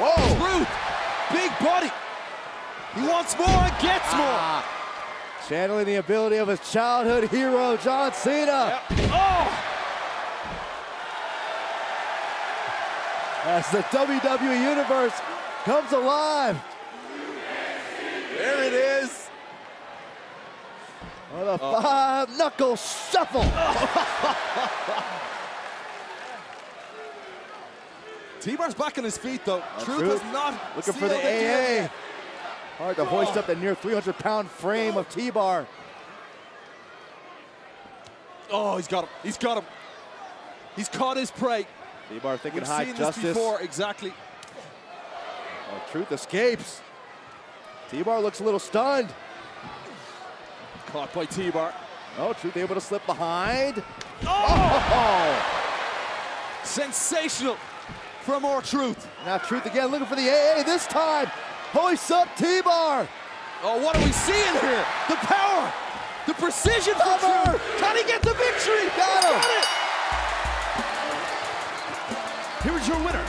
Whoa. Truth, big body. He wants more and gets Ah. Channeling the ability of his childhood hero, John Cena. more. Oh, As the WWE Universe comes alive. there it is. On the five knuckle shuffle. T-Bar's back on his feet though. Truth, Truth. has not Looking for the AA. yet. Hard to hoist up the near 300 pound frame of T-Bar. Oh, he's got him. He's got him. He's caught his prey. T-Bar thinking We've high seen justice. this before, exactly. Oh, Truth escapes. T-Bar looks a little stunned. Caught by T-Bar. Oh, Truth able to slip behind. Oh, Oh, sensational from more truth. now Truth again looking for the AA this time. Hoist up T-Bar. Oh, what are we seeing here? The power, the precision from Cover. Truth. Can he get the victory? Got him. Got it. Here is your winner,